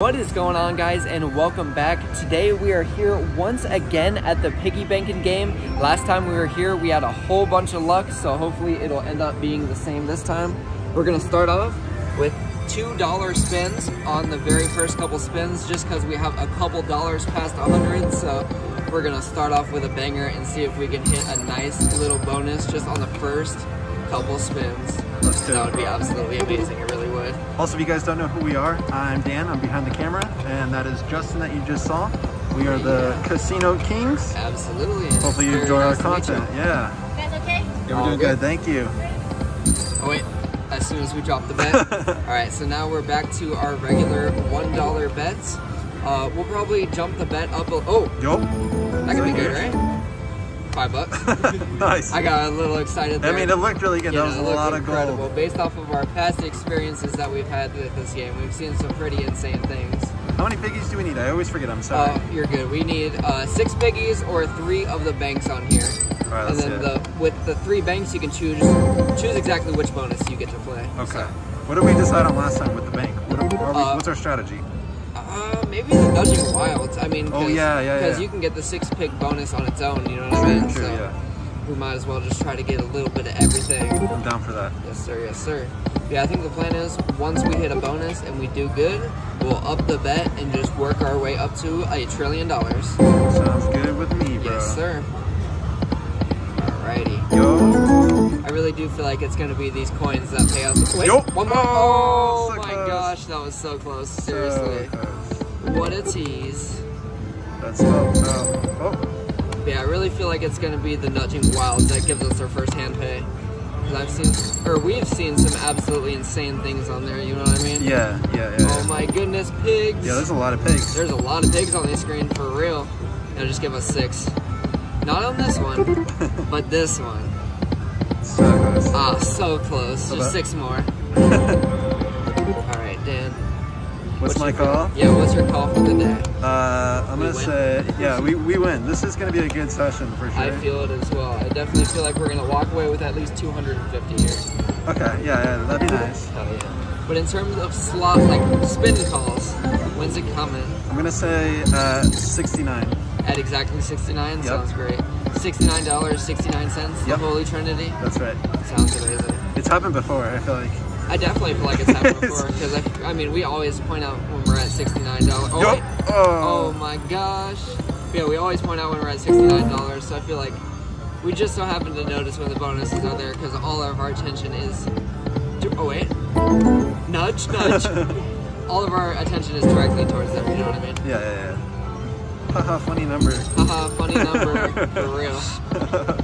What is going on guys and welcome back. Today we are here once again at the piggy bankin game. Last time we were here we had a whole bunch of luck so hopefully it'll end up being the same this time. We're gonna start off with $2 spins on the very first couple spins just because we have a couple dollars past 100 so we're gonna start off with a banger and see if we can hit a nice little bonus just on the first couple spins. That would be absolutely amazing, it really. Also, if you guys don't know who we are, I'm Dan. I'm behind the camera, and that is Justin that you just saw. We are the Yeah. Casino Kings. Absolutely. Hopefully you Very enjoy our nice to meet you. content. Yeah. You guys okay? Yeah, we're All doing good. good. Thank you. Oh wait, as soon as we drop the bet. All right, so now we're back to our regular $1 bets. Uh, we'll probably jump the bet up. A, oh, Yo. that could be good, right? Five bucks. nice. I got a little excited there. I mean, it looked really good. You that know, was a lot of incredible. gold. Based off of our past experiences that we've had with this game, we've seen some pretty insane things. How many piggies do we need? I always forget. I'm sorry. Uh, you're good. We need uh, six biggies or three of the banks on here. All right, and then the with the three banks, you can choose choose exactly which bonus you get to play. Okay. So, What did we decide on last time with the bank? What are, are we, Uh, what's our strategy? Maybe the nudging wilds. I mean, Oh, yeah, yeah, Because yeah. you can get the six pick bonus on its own. You know what I mean? true, so yeah. we might as well just try to get a little bit of everything. I'm down for that. Yes, sir. Yes, sir. Yeah, I think the plan is once we hit a bonus and we do good, we'll up the bet and just work our way up to a trillion dollars. Sounds good with me, bro. Yes, sir. Alrighty. Yo. I really do feel like it's gonna be these coins that pay us. Wait, Yo. one more. Oh, Oh, so my close. gosh, that was so close. Seriously. So close. What a tease. That's oh, oh, oh. Yeah, I really feel like it's gonna be the nudging wilds that gives us our first hand pay. I've seen, or we've seen some absolutely insane things on there. You know what I mean? Yeah, yeah, yeah. Oh my goodness, pigs! Yeah, there's a lot of pigs. There's a lot of pigs on the screen for real. Now just give us six. Not on this one, but this one. So close. Ah, so close. Just six more. Dan. What's, my call? Yeah, what's your call for the day? Uh, I'm We gonna win? say, yeah, we, we win. This is gonna be a good session for sure. I feel it as well. I definitely feel like we're gonna walk away with at least 250 here. Okay, yeah, yeah, that'd be nice. Hell yeah. But in terms of slot, like spin calls, when's it coming? I'm gonna say uh, 69. At exactly 69? Yep. Sounds great. $69, 69 cents, Yep. the Holy Trinity? That's right. Sounds amazing. It's happened before. I feel like. I definitely feel like it's happened before because I, I mean we always point out when we're at sixty nine dollars. Oh, wait. oh Oh. my gosh! Yeah, we always point out when we're at sixty nine dollars. So I feel like we just so happen to notice when the bonuses are there because all of our attention is. oh wait, nudge, nudge. all of our attention is directly towards them. You know what I mean? Yeah, yeah, yeah. Haha, funny number. Haha, funny number for real.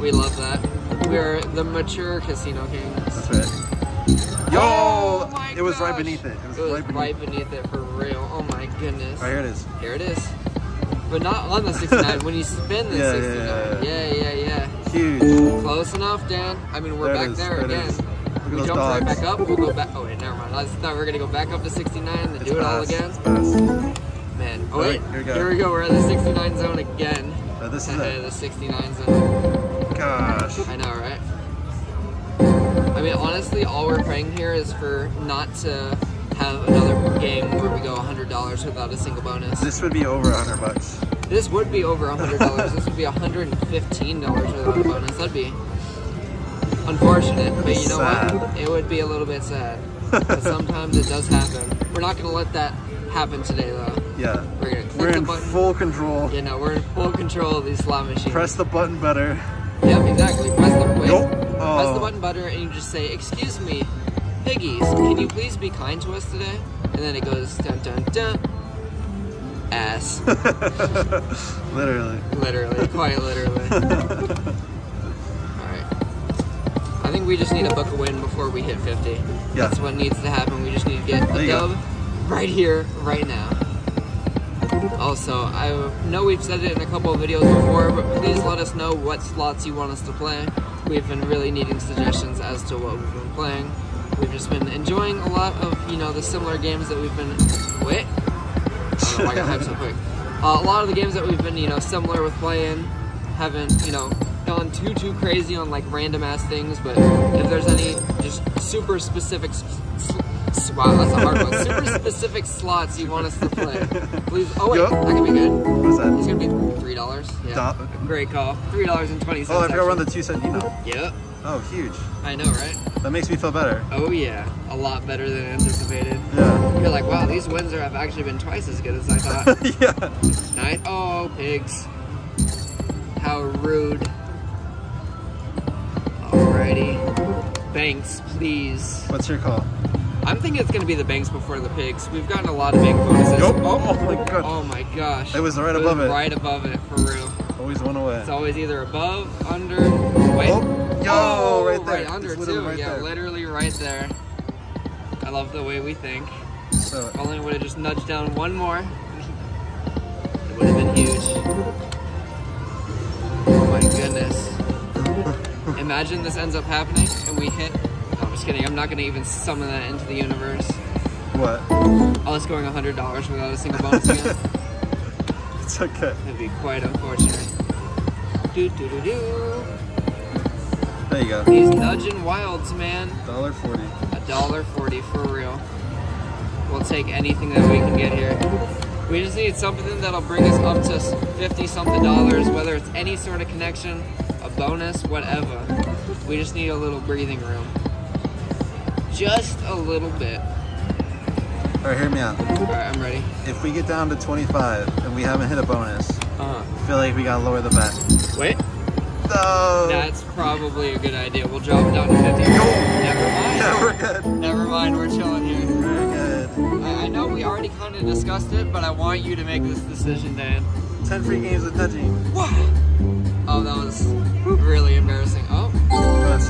We love that. We're the mature casino kings. That's right. Yo! Oh it was right beneath it. It was, It was right beneath. right beneath it for real. Oh my goodness. Right here it is. Here it is. But not on the 69, when you spin the Yeah, 69. yeah, Yeah, yeah, yeah. Huge. Close enough, Dan. I mean, we're There back is, there again. is. Look at We those jump right back up, we'll go back. Oh, wait, never mind. I thought we were going to go back up to 69 and do it all again. Man. Oh, wait. right, here we go. Here we go. We're at the 69 zone again. This is it. the 69 zone. Honestly, all we're praying here is for not to have another game where we go $100 without a single bonus. This would be over 100 bucks. This would be over $100. this would be $115 without a bonus. That'd be unfortunate, but you know Sad. what? It would be a little bit sad. But sometimes it does happen. We're not going to let that happen today, though. Yeah. We're going to click We're the in button. full control. you know, we're in full control of these slot machines. Press the button better. Yep, exactly. Press the, wait, Nope. Just say, excuse me, piggies, can you please be kind to us today? And then it goes dun dun dun. Ass. Literally. Literally, quite literally. Alright. I think we just need to book a win before we hit 50. Yeah. That's what needs to happen. We just need to get a dub right here, right now. Also, I know we've said it in a couple of videos before, but please let us know what slots you want us to play. We've been really needing suggestions as to what we've been playing. We've just been enjoying a lot of, you know, the similar games that we've been. Wait. I don't know why I got hyped so quick. Uh, a lot of the games that we've been, you know, similar with playing, haven't, you know, gone too too crazy on like random ass things. But if there's any just super specific, s- wow, that's a hard one. Super specific slots you want us to play. Please. Oh wait, Go. that could be good. What's that? It's gonna be three dollars. Yeah. Great call. Three dollars and twenty cents. Oh, I forgot we're on the two cent denom. Yep. Oh, huge. I know, right? That makes me feel better. Oh yeah, a lot better than anticipated. Yeah. You're like, wow, these wins have actually been twice as good as I thought. yeah. nice. Oh, pigs. How rude. Alrighty. Banks, please. What's your call? I'm thinking it's gonna be the banks before the pigs. We've gotten a lot of bank bonuses. Oh, Oh my god. oh my gosh. It was right It above it. Right above it, for real. Always one away. It's always either above, under, wait. Oh, yo, Oh, right there. Right under too. right yeah, there. literally right there. I love the way we think. So, If only would have just nudged down one more, it would have been huge. Oh my goodness. Imagine this ends up happening and we hit. No, I'm just kidding. I'm not gonna even summon that into the universe. what? All this going $100 without a single bonus again. It's okay. That'd be quite unfortunate. Do do do do. There you go. These nudging wilds, man. Dollar forty. A dollar forty for real. We'll take anything that we can get here. We just need something that'll bring us up to 50 something dollars, whether it's any sort of connection, a bonus, whatever. We just need a little breathing room. Just a little bit. All right, hear me out. Alright, I'm ready. If we get down to 25 and we haven't hit a bonus, Uh, I feel like we gotta lower the bet. wait. No. That's probably a good idea. We'll drop it down to 50. Never mind. Yeah, we're good. Never mind, we're chilling here. Very good. I, I know we already kind of discussed it, but I want you to make this decision, Dan. 10 free games with. Wow. Oh, that was really embarrassing.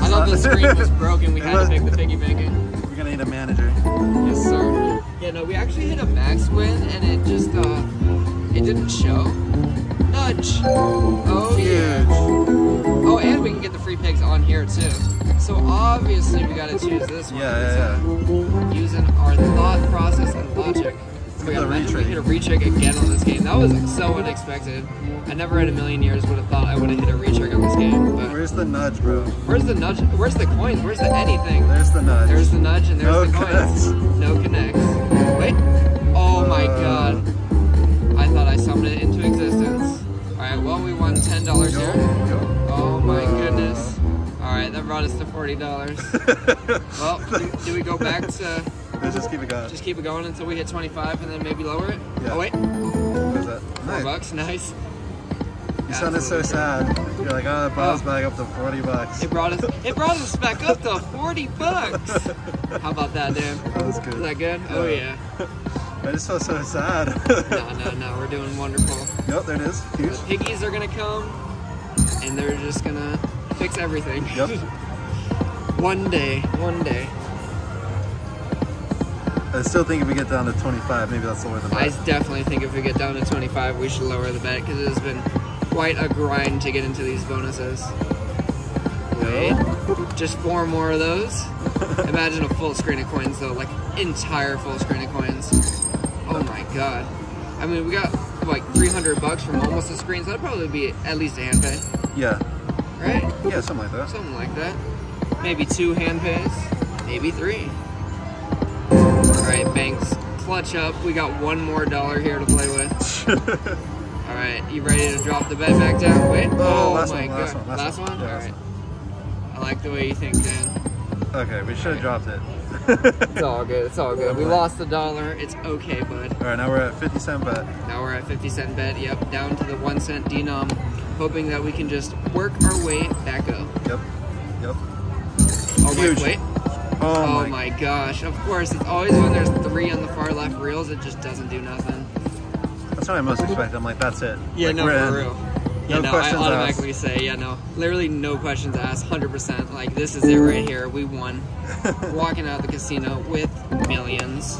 I thought the screen was broken. We had to pick the piggy bankin. We're gonna need a manager. Yes, sir. Yeah, no, we actually hit a max win, and it just, uh, it didn't show. Nudge. Oh, yeah. Oh, and we can get the free pigs on here, too. So obviously we gotta choose this one. Yeah, yeah, yeah. Using our thought process a retrig again on this game. That was so unexpected. I never in a million years would have thought I would have hit a retrig on this game. But Where's the nudge, bro? where's the nudge? Where's the coins? Where's the anything? There's the nudge. There's the nudge and there's No the coins. connects. No connects. Wait. Oh my Uh. god. I thought I summoned it into existence. Alright, well we won ten dollars here. yo. Oh my Uh. goodness. Alright, that brought us to forty dollars. well, do, do we go back to Let's just keep it going. just keep it going until we hit 25 and then maybe lower it? Yeah. Oh wait, What is that? four Nice. bucks, nice. You sounded so sad. You're like, oh, it brought us Oh. back up to 40 bucks. It brought us it brought us back up to 40 bucks. How about that, Dan? That was good. Is that good? Oh yeah. I just felt so sad. No, no, no, we're doing wonderful. Yep, there it is. Huge. The piggies are gonna come and they're just gonna fix everything. Yep. one day, one day. I still think if we get down to 25, maybe that's lower the I definitely think if we get down to 25, we should lower the bet because it has been quite a grind to get into these bonuses. Wait, just four more of those. Imagine a full screen of coins though, like entire full screen of coins. Oh my god. I mean, we got like 300 bucks from almost a screen, so that'd probably be at least a hand pay, Yeah. right? Yeah, something like that. Something like that. Maybe two hand pays, maybe three. Alright, banks, clutch up. We got one more dollar here to play with. Alright, you ready to drop the bet back down? Wait. Oh, Oh, last my one, last god. one, last Last one. one? Yeah, last Alright. I like the way you think, Dan. okay, we should have dropped it. It's all good. It's all good. We lost the dollar. It's okay, bud. All right, now we're at 50 cent bet. Now we're at 50 cent bet. Yep, down to the one cent denom. Hoping that we can just work our way back up. Yep. Yep. Oh, wait, Huge. wait. Oh, Oh my. my gosh, of course, it's always when there's three on the far left reels, it just doesn't do nothing. That's what I most expect. I'm like, that's it. Yeah, Like, no, for real. Yeah, No no, I questions automatically say, yeah, no. Literally no questions asked, 100%. Like, this is it right here. We won. Walking out of the casino with millions.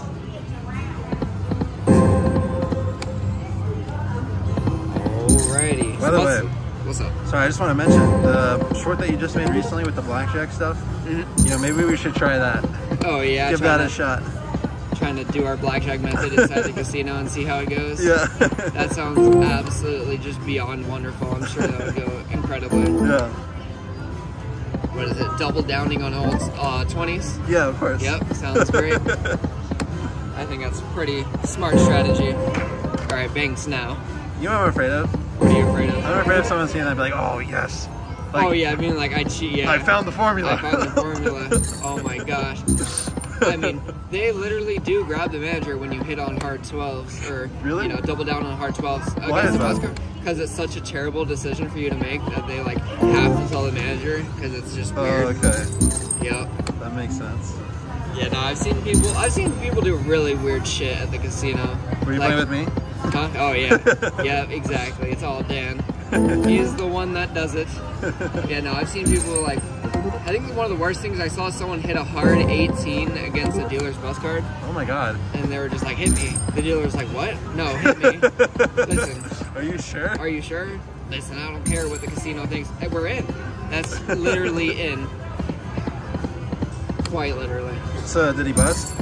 Alrighty. By the way- what's up? Sorry, I just want to mention the short that you just made recently with the blackjack stuff. Mhm. You know, maybe we should try that. Oh, yeah. Give that to, a shot. Trying to do our blackjack method inside the casino and see how it goes. Yeah. That sounds absolutely just beyond wonderful. I'm sure that would go incredibly. yeah. what is it? Double downing on old uh, 20s. Yeah, of course. Yep, sounds great. I think that's pretty smart strategy. All right, banks now. You know what I'm afraid of? What are you afraid of? I'm afraid of someone seeing that and be like, oh yes. Like, oh yeah, I mean like I cheat. Yeah, I found the formula. I found the formula. oh my gosh. I mean, they literally do grab the manager when you hit on hard 12s or Really? you know double down on hard 12s Why is that? because it's such a terrible decision for you to make that they like have to tell the manager because it's just oh, weird. Oh, okay. Yep. That makes sense. Yeah, no, I've seen people. I've seen people do really weird shit at the casino. Were you Like- playing with me? Huh? Oh yeah, yeah, exactly. It's all Dan. He's the one that does it. Yeah, no, I've seen people like. I think one of the worst things I saw someone hit a hard 18 against the dealer's bust card, Oh my god. and they were just like, "Hit me." The dealer was like, "What? No, hit me." Listen, Are you sure? are you sure? Listen, I don't care what the casino thinks. We're in. That's literally in. Quite literally. So did he bust?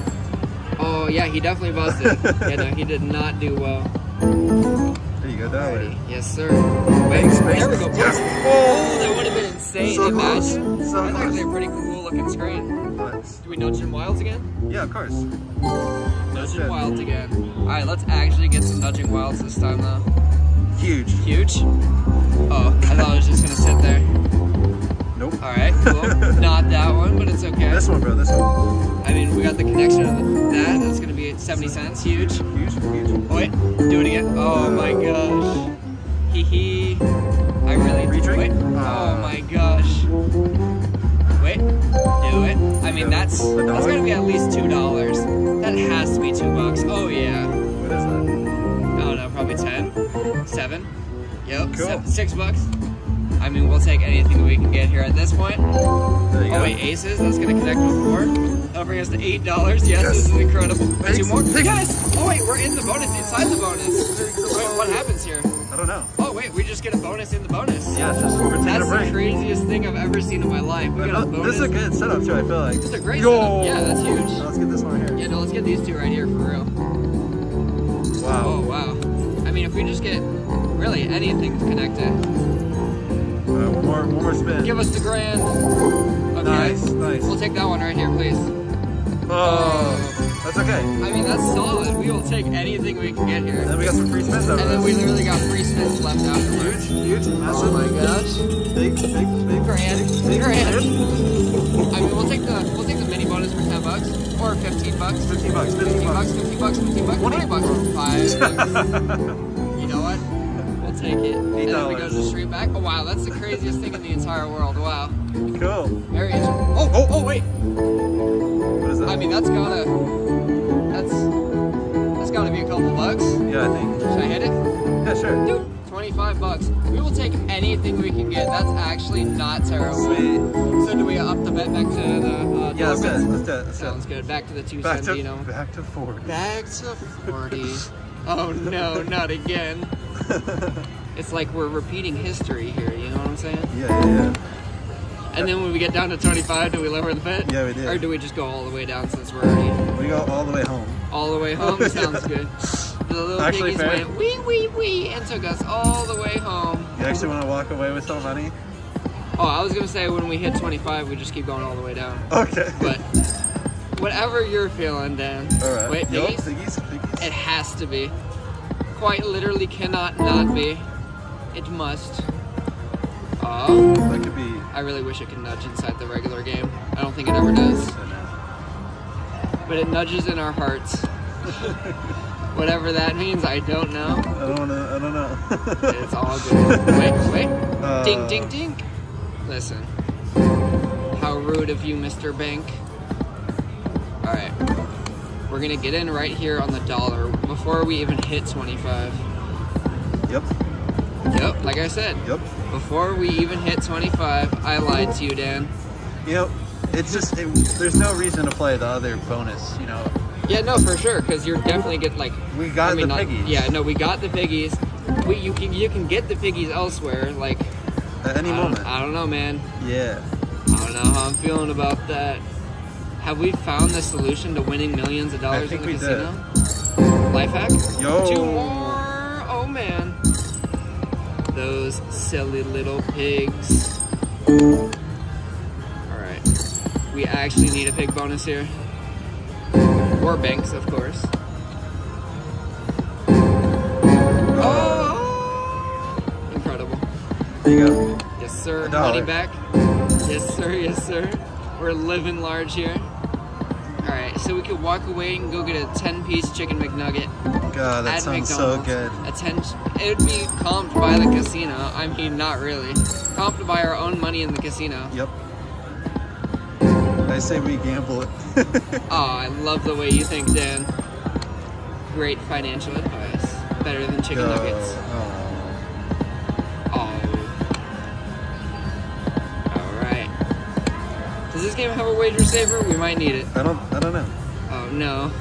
Oh yeah, he definitely busted. yeah, no, he did not do well. There you go, that way. Yes, sir. Thanks, there we go. boys. Yes. Oh, that would have been insane. So. Imagine. So That's actually a pretty cool looking screen. Nice. Do we nudge in wilds again? Yeah, of course. Nudging good. wilds again. Alright, let's actually get some nudging wilds this time though. Huge. Huge. Oh, I thought I was just gonna sit there. Nope. Alright, cool. Not that one, but it's okay. This one, bro. This one. I mean, we got the connection of that. That's gonna be 70 cents. Huge. Huge. Huge. Oh, wait, do it again. Oh my gosh. Hee hee. I really Retrig? Wait. Oh my gosh. Wait. Do it. I mean, that's that's gonna be at least two dollars. That has to be two bucks. Oh yeah. What is that? I don't know, probably ten, seven. Yep. Cool. se- six bucks. I mean, we'll take anything we can get here at this point. Oh go. wait, aces. That's gonna connect with four. That'll bring us to eight dollars. Yes, Yes. this is incredible. Two more. Yes. Oh wait, we're in the bonus. Inside the bonus. Wait, what happens here? I don't know. Oh wait, we just get a bonus in the bonus. Yeah, just That's the craziest thing I've ever seen in my life. We got a bonus. This is a good setup too. I feel like. This is a great Yo. setup. Yeah, that's huge. Let's get this one here. Yeah, no, let's get these two right here for real. Wow. Oh Wow. I mean, if we just get really anything connected, Uh, one more, one more spin. give us the grand. Nice. We'll take that one right here, please. Oh, that's okay. I mean, that's solid. We will take anything we can get And here. then we got some free spins out And then we literally got free spins left afterwards. Huge, huge, massive. Oh my gosh. Big, big, big. Grand. Big, Grand. I mean, we'll take the we'll take the mini bonus for ten bucks or fifteen bucks. 15 bucks, 15 15 bucks, bucks. 15 bucks, 15 bucks, 20 bucks, five. you know what? We'll take it. And then we go $8. just straight back. Oh wow, that's the craziest thing in the entire world. Wow. Cool. Very interesting. Oh, oh, oh, wait. What is that? I mean, that's gotta. That's. That's gotta be a couple bucks. yeah, I think. Should I hit it? Yeah, sure. Dude, 25 bucks. We will take anything we can get. That's actually not terrible. Sweet. So do we up the bet back to the uh, Yeah, let's do it. Let's do it. Let's Sounds good. Back to the two Back to, back to 40. Back to 40. oh no, not again. It's like we're repeating history here, you know what I'm saying? Yeah, yeah, yeah. And then when we get down to 25, do we lower the bet? Yeah, we did. Or do we just go all the way down since we're already We go all the way home. all the way home? Sounds good. The little Actually, piggies fair. went wee wee wee and took us all the way home. You actually want to walk away with some money? Oh, I was gonna say when we hit 25, we just keep going all the way down. Okay. But whatever you're feeling, Dan. all right. Wait, piggies? piggies, piggies. It has to be. Quite literally cannot not be. It must. Oh, That could be. I really wish it could nudge inside the regular game. I don't think it ever does. But it nudges in our hearts. Whatever that means, I don't know. I don't wanna. I don't know. It's all good. Wait, wait. Uh, Ding, ding, ding. Listen. How rude of you, Mr. Bank. Alright. We're gonna get in right here on the dollar before we even hit 25. Yep. Yep, like I said, Yep. before we even hit 25, I lied to you, Dan. Yep. it's just. It, there's no reason to play the other bonus. You know, Yeah, no, for sure, because you're definitely get like. we got I mean, the not- piggies. Yeah, no, we got the piggies. We you can you can get the piggies elsewhere. Like At any I moment. I don't know, man. Yeah. I don't know how I'm feeling about that. Have we found the solution to winning millions of dollars in the casino? Life hack? Yo. Two more. Oh man. Those silly little pigs. All right. We actually need a pig bonus here. Or banks, of course. Oh! Incredible. There you go. Yes, sir. Money back. Yes, sir. Yes, sir. We're living large here. All right, so we could walk away and go get a 10-piece chicken McNugget God, that at sounds so good. A 10. It would be comped by the casino. I mean, not really. Comped by our own money in the casino. Yep. I say we gamble it. Oh, I love the way you think, Dan. Great financial advice. Better than chicken nuggets. Oh. Oh. This game have a wager saver? We might need it. I don't. I don't know. Oh no.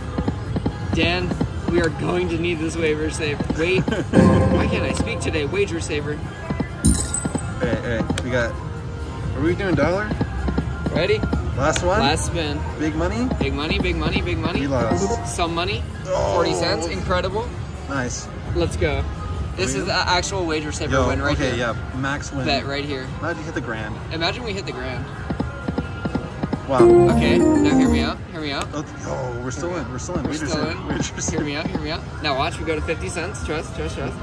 Dan, we are going to need this waiver saver. Wait. Why can't I speak today? Wager saver. Hey, hey, we got. Are we doing dollar? Ready? Last one. Last spin. Big money. Big money, big money, big money. We lost. Some money. Oh. 40 cents. Incredible. Nice. Let's go. This is the actual wager saver Yo. win right okay. here. Yeah. Max win. Bet right here. You hit the grand? Imagine we hit the grand. Wow. Okay, now hear me out. Hear me out. Oh, oh, we're still in. We're still in. We're Wager still in. Wager Hear me out. Hear me out. Now watch. We go to 50 cents. Trust. Trust. Trust.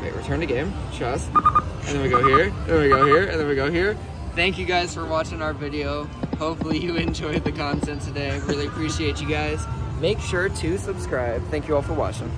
Wait. Return to game. Trust. And then we go here. Then we go here. And then we go here. Thank you guys for watching our video. Hopefully you enjoyed the content today. Really appreciate you guys. Make sure to subscribe. Thank you all for watching.